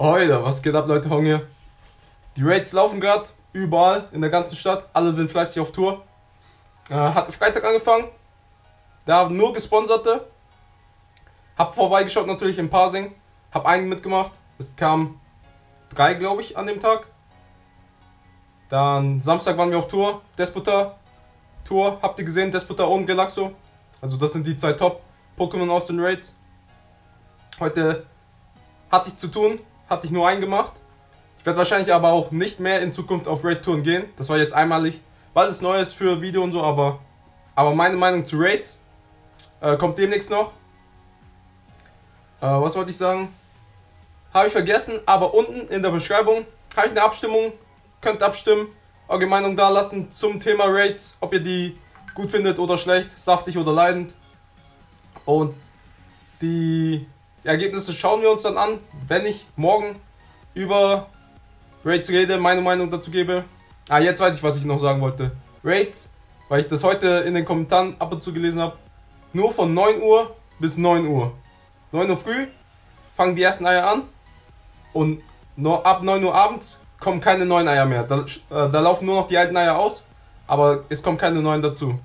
Heute, was geht ab, Leute? Hong hier. Die Raids laufen gerade überall in der ganzen Stadt. Alle sind fleißig auf Tour. Äh, hat Freitag angefangen. Da nur gesponserte. Hab vorbeigeschaut natürlich im Parsing. Hab einen mitgemacht. Es kamen drei, glaube ich, an dem Tag. Dann Samstag waren wir auf Tour. Despota Tour. Habt ihr gesehen? Despota und Galaxo. Also das sind die zwei Top-Pokémon aus den Raids. Heute hatte ich zu tun. Hatte ich nur einen gemacht. Ich werde wahrscheinlich aber auch nicht mehr in Zukunft auf Raid-Touren gehen. Das war jetzt einmalig, weil es neu ist für Video und so, aber, aber meine Meinung zu Raids äh, kommt demnächst noch. Äh, was wollte ich sagen? Habe ich vergessen, aber unten in der Beschreibung habe ich eine Abstimmung. Könnt abstimmen, eure Meinung da lassen zum Thema Raids, ob ihr die gut findet oder schlecht, saftig oder leidend. Und die Ergebnisse schauen wir uns dann an, wenn ich morgen über Raids rede, meine Meinung dazu gebe. Ah, jetzt weiß ich, was ich noch sagen wollte. Raids, weil ich das heute in den Kommentaren ab und zu gelesen habe, nur von 9 Uhr bis 9 Uhr. 9 Uhr früh fangen die ersten Eier an und nur ab 9 Uhr abends kommen keine neuen Eier mehr. Da, äh, da laufen nur noch die alten Eier aus, aber es kommen keine neuen dazu.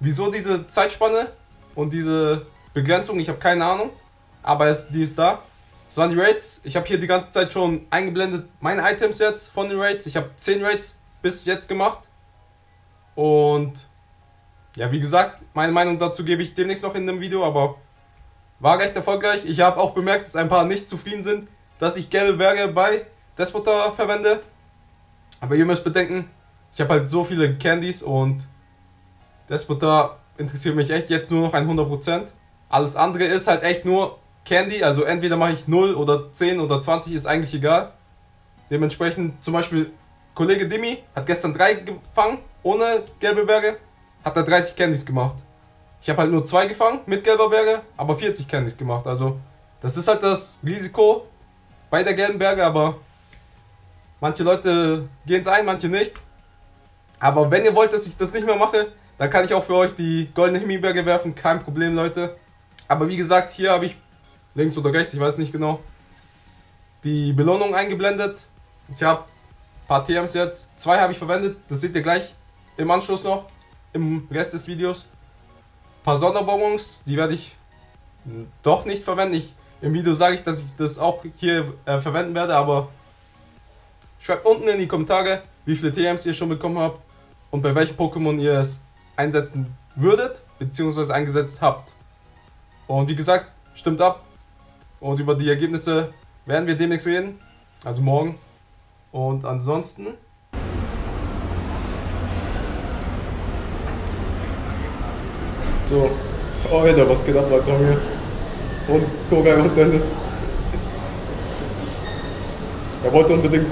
Wieso diese Zeitspanne und diese Begrenzung? Ich habe keine Ahnung aber es, die ist da. Das waren die Raids. Ich habe hier die ganze Zeit schon eingeblendet meine Items jetzt von den Raids. Ich habe 10 Raids bis jetzt gemacht. Und ja, wie gesagt, meine Meinung dazu gebe ich demnächst noch in dem Video, aber war recht erfolgreich. Ich habe auch bemerkt, dass ein paar nicht zufrieden sind, dass ich gelbe Berge bei Despota verwende. Aber ihr müsst bedenken, ich habe halt so viele Candies und Despota interessiert mich echt jetzt nur noch ein 100%. Alles andere ist halt echt nur Candy, also entweder mache ich 0 oder 10 oder 20, ist eigentlich egal. Dementsprechend zum Beispiel Kollege Dimi hat gestern 3 gefangen, ohne gelbe Berge, hat er 30 Candies gemacht. Ich habe halt nur 2 gefangen mit gelber Berge, aber 40 Candies gemacht. Also das ist halt das Risiko bei der gelben Berge, aber manche Leute gehen es ein, manche nicht. Aber wenn ihr wollt, dass ich das nicht mehr mache, dann kann ich auch für euch die goldene Himmelberge werfen, kein Problem, Leute. Aber wie gesagt, hier habe ich links oder rechts, ich weiß nicht genau, die Belohnung eingeblendet. Ich habe ein paar TMs jetzt, zwei habe ich verwendet, das seht ihr gleich im Anschluss noch, im Rest des Videos. Ein paar Sonderbonbons, die werde ich doch nicht verwenden. Ich, Im Video sage ich, dass ich das auch hier äh, verwenden werde, aber schreibt unten in die Kommentare, wie viele TMs ihr schon bekommen habt und bei welchem Pokémon ihr es einsetzen würdet, beziehungsweise eingesetzt habt. Und wie gesagt, stimmt ab, und über die Ergebnisse werden wir demnächst reden. Also morgen. Und ansonsten. So, oh Alter, was geht ab, Leute, haben. Und Kogai und Dennis. Er wollte unbedingt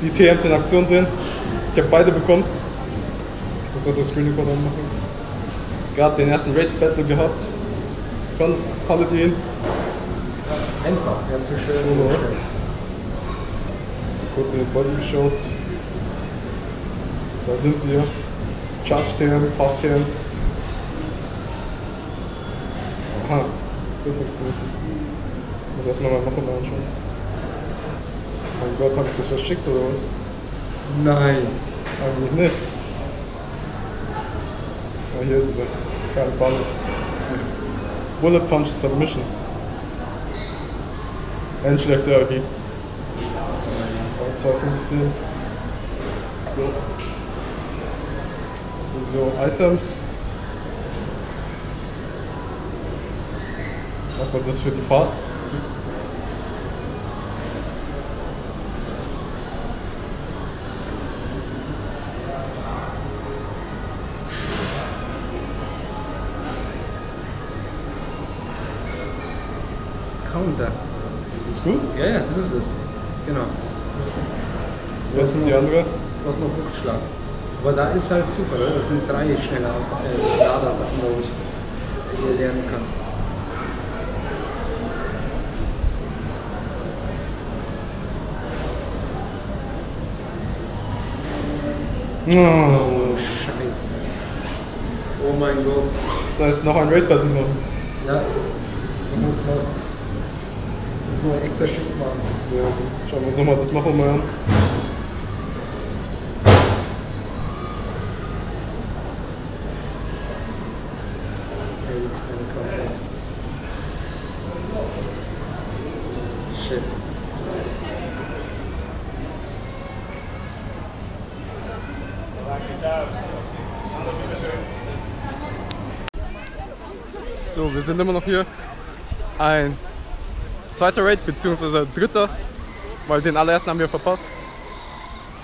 die TMs in Aktion sehen. Ich habe beide bekommen. Ich muss das Screen Record machen. Gerade den ersten Raid Battle gehabt. Ganz Paladin. Einfach, ganz schön. So kurz in den Body geschaut. Da sind sie. Charge Turn, Fast Turn. Aha, so funktioniert das. Muss erstmal mal machen, mal anschauen. Mein Gott, habe ich das verschickt oder was? Nein. Eigentlich nicht. Ah, hier ist es ja. Keine Ball. Bullet Punch Submission. Ein schlechter okay. 215. So. So, Items. Was war das für die Fast? Counter. Ist gut? Ja, ja, das ist es. Genau. Was ist die andere? Das war noch Hochschlag. Aber da ist halt super, oder? das sind drei schneller äh, Ladersachen, glaube ich, die ihr lernen kann. Oh, Scheiße. Oh mein Gott. Da ist noch ein Raid Battle machen. Ja, du musst noch. Jetzt eine extra Schicht machen. Ja, schauen wir uns nochmal das machen wir mal an. Shit. So, wir sind immer noch hier. Ein zweiter Raid, beziehungsweise dritter, weil den allerersten haben wir verpasst.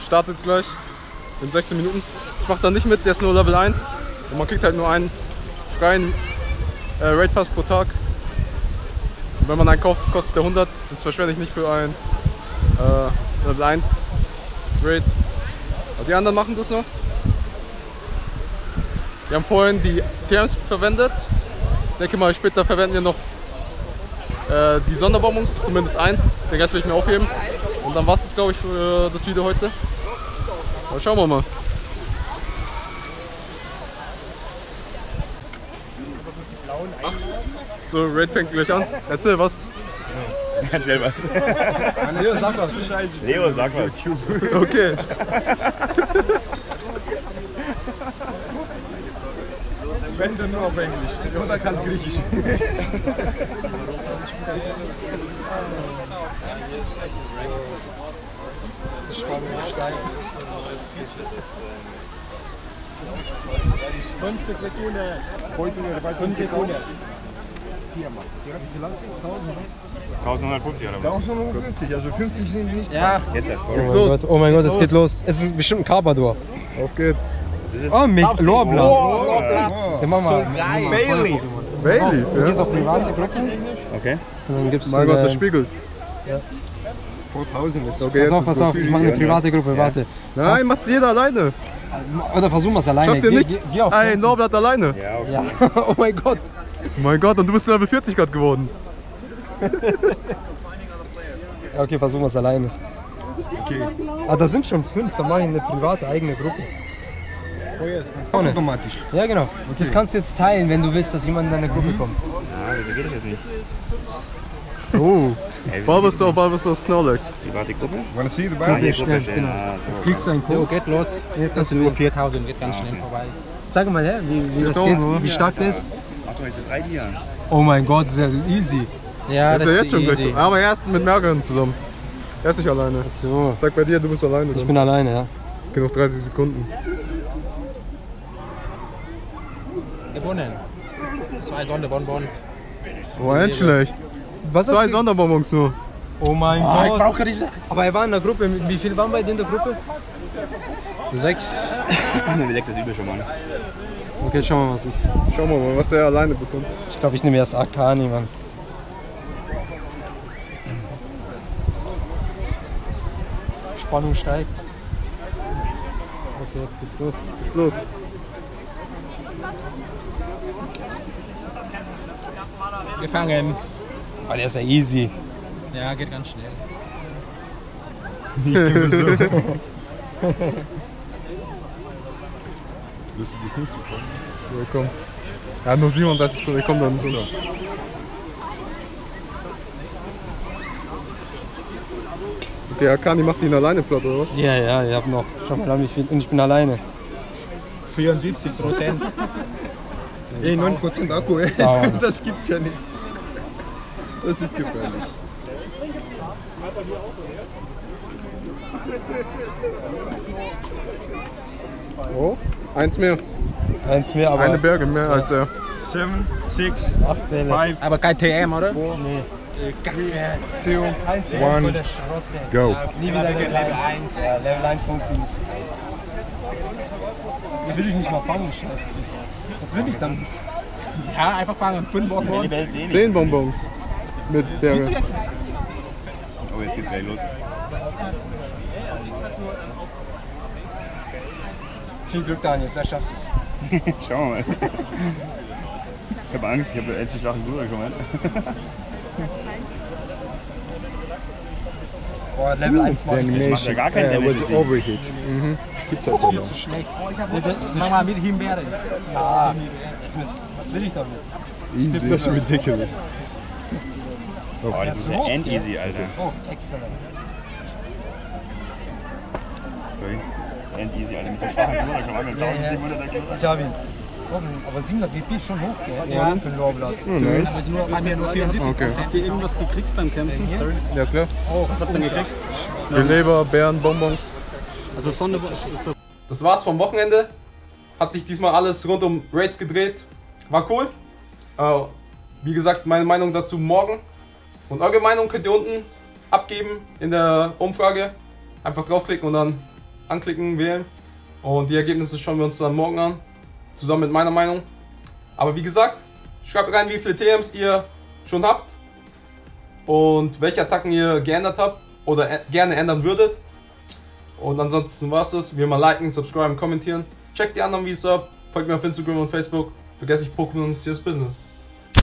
Startet gleich in 16 Minuten. Ich mach da nicht mit, der ist nur Level 1. Und man kriegt halt nur einen freien äh, Raid Pass pro Tag. Und wenn man einen kauft, kostet der 100. Das verschwende ich nicht für einen äh, Level 1 Raid. Aber die anderen machen das noch. Wir haben vorhin die TMs verwendet. Ich denke mal, später verwenden wir noch äh, die Sonderbonbons, zumindest eins. Den Rest will ich mir aufheben. Und dann war es, glaube ich, für das Video heute. Aber schauen wir mal. So, Raid fängt gleich an. Erzähl was. Erzähl was. Leo, sag was. Leo, sag was. Okay. Wenn dann nur auf Englisch. Oder kann Griechisch. Fünf Sekunden. 1150 oder was? 1150, also 50 sind nicht. Ja, Jetzt halt. Geht's oh mein los? Gott, oh mein Gott, es geht los. Es ist bestimmt ein Carpador. Auf geht's. Oh, mit Lorblatt. Oh, Ja, mach mal. Bailey. Bailey, Du gehst ja. auf private Gruppe Okay. und dann gibst. Mein Gott, das äh, spiegelt. 4000 ist Okay, Pass jetzt auf, pass auf, ich mache eine private Gruppe, warte. Nein, macht's jeder alleine. Oder versuchen wir es alleine. Schafft ihr nicht? Geh, geh auf Ein Norbert alleine. Ja, okay. Ja, oh mein Gott. Mein Gott, und du bist Level 40 gerade geworden. Ja, okay, versuchen wir es alleine. Okay. Ah, da sind schon fünf, dann mache ich eine private eigene Gruppe. Automatisch. Ja, genau. Das kannst du jetzt teilen, wenn du willst, dass jemand in deine Gruppe kommt. Ah, wieso geht das jetzt nicht? Oh, Bulbasaur, Bulbasaur, Snorlax. geht- Private Gruppe? Wanna see the Gruppe stellen. genau. So. Jetzt kriegst du einen Code. geht los. Jetzt kannst du Nur nur 4000, geht ganz schnell vorbei. Sag mal her, wie, wie das 4000, geht, wie stark der ist. Ach. Oh mein Gott, sehr easy. Ja, Das ist ja jetzt schon gleich. Aber er ist mit mehreren zusammen. Er ist nicht alleine. So, Sag bei dir, du bist alleine. ich Dann. bin alleine, ja. Okay, noch 30 Sekunden. Gewonnen. Zwei Sonderbonbons. Oh, nicht schlecht. Was Zwei? Sonderbonbons nur. Oh mein ich Gott. brauche diese. Aber er war in der Gruppe. Wie viele waren bei dir in der Gruppe? Sechs. Mir leckt das übel schon mal. Okay, schauen wir mal, was ich. Schauen wir mal, was der alleine bekommt. Ich glaube, ich nehme erst Akani, Mann. Spannung steigt. Okay, jetzt geht's los. Geht's los. Gefangen. Oh, der ist ja easy. Ja, geht ganz schnell. Ja, komm. Ja, nur 37 Sekunden, komm dann. So. Okay, Akani macht ihn alleine platt, oder was? Ja, ja, ich hab noch. Schau mal, viel. Und ich bin alleine. 74 Prozent. Ey, 9% Akku, ey. Ja. Das gibt's ja nicht. Das ist gefährlich. Oh, eins mehr. Eins mehr, aber. Eine Berge mehr als er. 7, 6, acht Bälle. 5, Aber kein TM, oder? Nee. 2, Kein TM One. für der Schrotte. go. Nie wieder Level 1. Ja, Level 1 funktioniert. Die will ich nicht mal fangen, scheiße. Was will ich damit? Ja, einfach fangen. Fünf Bonbons. Zehn Bonbons. Mit Berge. Oh, jetzt geht's gleich los. Viel Glück, Daniel, vielleicht schaffst du es. Schauen wir mal. Ich habe Angst, ich habe jetzt die flachen Bruder bekommen. Boah, Level 1 The mal. Jetzt macht er gar keinen uh, Damage. Ding. overhit. Gibt's das nicht. Zu schlecht. Mach mal mit Himbeere. Ja, was will ich damit? Easy. Das ist ridiculous. Oh, das ist ja end easy, Alter. Oh, excellent. End easy, Alter. Mit so schwachen Bruder kommen wir mit 1700 Kilo. Ich habe ihn. Oh, aber 700 GP ist schon hoch, gell? Ja. Für den Lorblatt. nice. Aber nur, bei mir nur 74 Okay. Habt ihr irgendwas gekriegt beim Kämpfen? Hier? Sorry. Ja klar. Oh, Was habt ihr denn gekriegt? Die Leber, Beeren, Bonbons. Also Sonderbo ist ist so Das war's vom Wochenende. Hat sich diesmal alles rund um Raids gedreht. War cool. Äh, wie gesagt, meine Meinung dazu morgen. Und eure Meinung könnt ihr unten abgeben in der Umfrage. Einfach draufklicken und dann anklicken, wählen. Und die Ergebnisse schauen wir uns dann morgen an. Zusammen mit meiner Meinung. Aber wie gesagt, schreibt rein, wie viele TMs ihr schon habt. Und welche Attacken ihr geändert habt oder gerne ändern würdet. Und ansonsten war's das. Wie immer liken, subscriben, kommentieren. Checkt die anderen Videos ab. Folgt mir auf Instagram und Facebook. Vergesst nicht Pokémon und Serious Business.